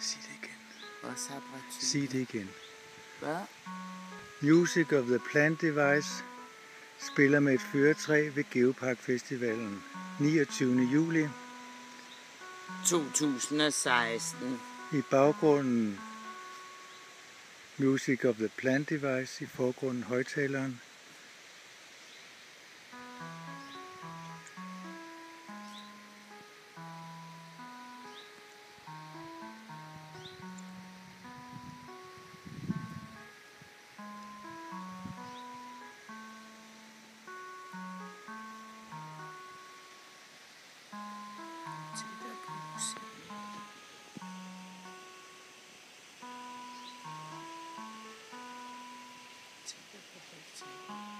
Sig det igen. Sig det igen. Hvad? Music of the Plant Device spiller med et fyrretræ ved Geopark Festivalen 29. juli. 2016. I baggrunden Music of the Plant Device, i forgrunden højtaleren. listening.